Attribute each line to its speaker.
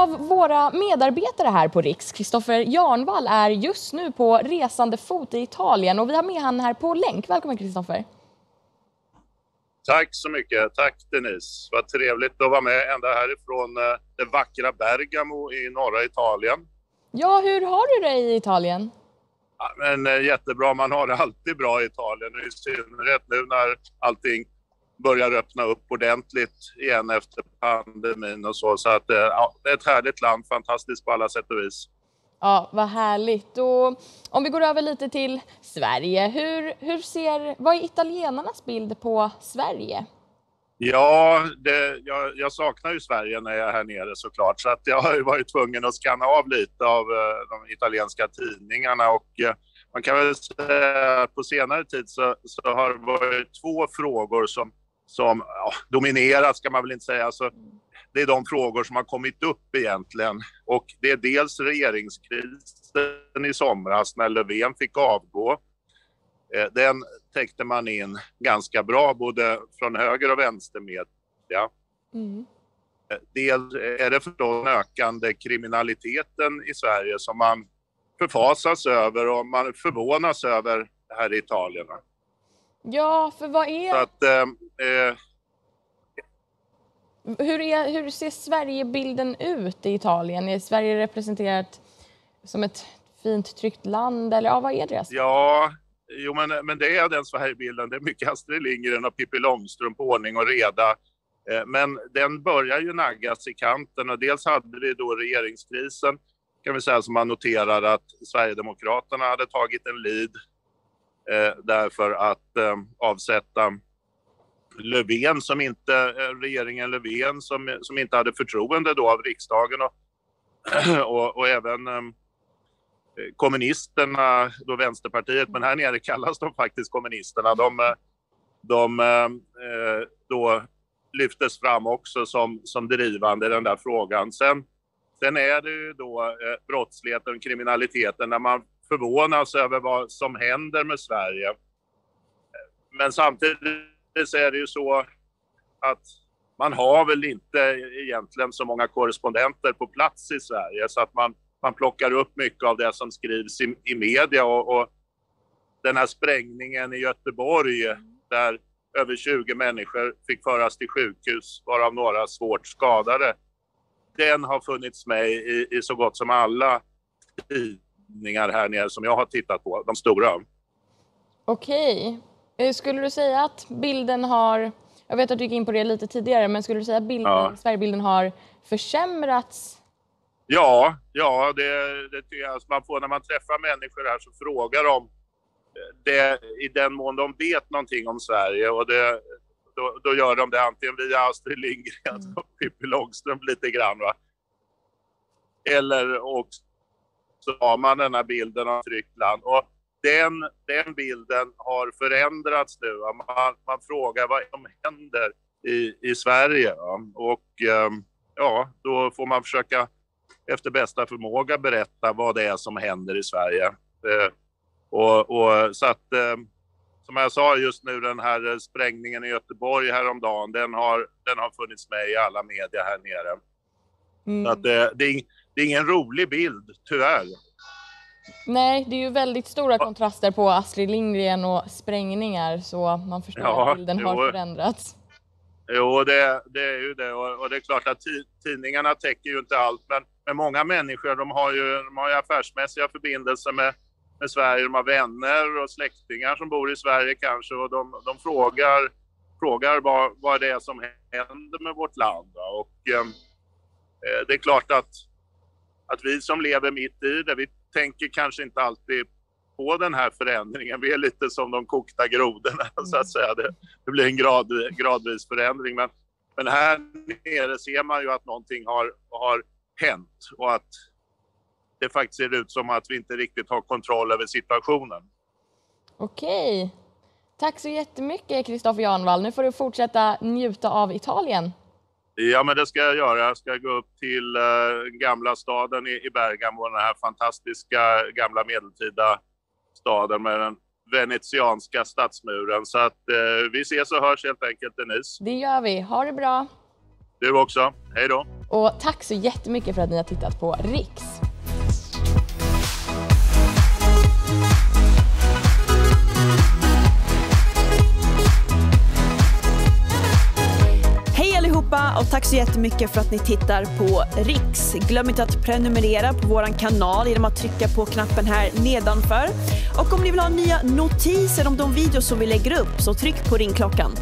Speaker 1: av våra medarbetare här på Riks, Kristoffer Jarnvall, är just nu på resande fot i Italien och vi har med han här på länk. Välkommen Kristoffer!
Speaker 2: Tack så mycket. Tack Denise. Vad trevligt att vara med ända härifrån eh, det vackra Bergamo i norra Italien.
Speaker 1: Ja, hur har du det i Italien?
Speaker 2: Ja, men, eh, jättebra. Man har det alltid bra i Italien, i synnerhet nu när allting börjar öppna upp ordentligt igen efter pandemin och så. Så att, eh, ja, det är ett härligt land, fantastiskt på alla sätt och vis.
Speaker 1: Ja, vad härligt. Och om vi går över lite till Sverige, hur, hur ser, vad är italienarnas bild på Sverige?
Speaker 2: Ja, det, jag, jag, saknar ju Sverige när jag är här nere såklart, så att jag har ju varit tvungen att skanna av lite av uh, de italienska tidningarna och uh, man kan väl säga att på senare tid så, så har det varit två frågor som, som ja, dominerat, ska man väl inte säga. Alltså, det är de frågor som har kommit upp egentligen. Och det är dels regeringskrisen i somras när Löfven fick avgå. Eh, den täckte man in ganska bra både från höger och vänstermedia. Mm. Eh, dels är det förstås den ökande kriminaliteten i Sverige som man förfasas över och man förvånas över här i Italien.
Speaker 1: Ja, för vad är...
Speaker 2: Så att, eh, eh
Speaker 1: hur, är, hur ser Sverigebilden ut i Italien? Är Sverige representerat som ett fint, tryggt land? Eller ja, vad är det?
Speaker 2: Ja, jo, men, men det är den Sverigebilden. Det är mycket Astrid Lindgren och Pippi Långstrump ordning och reda. Eh, men den börjar ju naggas i kanten och dels hade vi då regeringskrisen kan vi säga som man noterar att Sverigedemokraterna hade tagit en eh, Eh, därför att eh, avsätta Löfven som inte, eh, regeringen Löfven som, som inte hade förtroende då av riksdagen och, och, och även kommunisterna, då Vänsterpartiet, men här nere kallas de faktiskt kommunisterna. De, de då lyftes fram också som, som drivande i den där frågan. Sen, sen är det ju då brottsligheten, kriminaliteten, när man förvånas över vad som händer med Sverige. Men samtidigt så är det ju så att man har väl inte egentligen så många korrespondenter på plats i Sverige så att man, man plockar upp mycket av det som skrivs i, i media och, och den här sprängningen i Göteborg där över 20 människor fick föras till sjukhus, varav några svårt skadade. Den har funnits med i, i så gott som alla tidningar här nere som jag har tittat på, de stora.
Speaker 1: Okej. Eh, skulle du säga att bilden har, jag vet att du gick in på det lite tidigare, men skulle du säga att bilden, ja. Sverigebilden har försämrats?
Speaker 2: Ja, ja det, det tycker jag. man får när man träffar människor här så frågar de eh, det, i den mån de vet någonting om Sverige och det, då, då gör de det antingen via Astrid Lindgren mm. och Pippi Långstrump lite grann. Va? Eller också så har man den här bilden av tryggt land. Och den, den bilden har förändrats nu. Man, man frågar vad som händer i, i Sverige. Och ehm, ja, då får man försöka efter bästa förmåga berätta vad det är som händer i Sverige. Eh, och, och, så att, ehm, som jag sa just nu, den här sprängningen i Göteborg häromdagen, den har, den har funnits med i alla media här nere. Mm. Så att det, det, är, det är ingen rolig bild, tyvärr.
Speaker 1: Nej, det är ju väldigt stora kontraster på Astrid Lindgren och sprängningar så man förstår ja, att bilden jo. har förändrats.
Speaker 2: Jo, det, det är ju det och, och, det är klart att tidningarna täcker ju inte allt men, men många människor de har ju, de har ju affärsmässiga förbindelser med, med Sverige, de har vänner och släktingar som bor i Sverige kanske och de, de frågar, frågar vad, vad det är som händer med vårt land. Och eh, det är klart att, att vi som lever mitt i det, vi tänker kanske inte alltid på den här förändringen. Vi är lite som de kokta grodorna mm. så att säga. Det, det blir en grad, gradvis förändring. Men, men här nere ser man ju att någonting har, har hänt och att det faktiskt ser ut som att vi inte riktigt har kontroll över situationen.
Speaker 1: Okej. Tack så jättemycket Kristoffer Janvall. Nu får du fortsätta njuta av Italien.
Speaker 2: Ja, men det ska jag göra. Jag ska gå upp till uh, gamla staden i, i Bergamo, den här fantastiska gamla medeltida staden med den venetianska stadsmuren. Så att uh, vi ses och hörs helt enkelt, Denise.
Speaker 1: Det gör vi. Ha det bra.
Speaker 2: Du också. Hej då.
Speaker 1: Och tack så jättemycket för att ni har tittat på Riks.
Speaker 3: Och tack så jättemycket för att ni tittar på Riks. Glöm inte att prenumerera på vår kanal genom att trycka på knappen här nedanför. Och om ni vill ha nya notiser om de videos som vi lägger upp så tryck på ringklockan.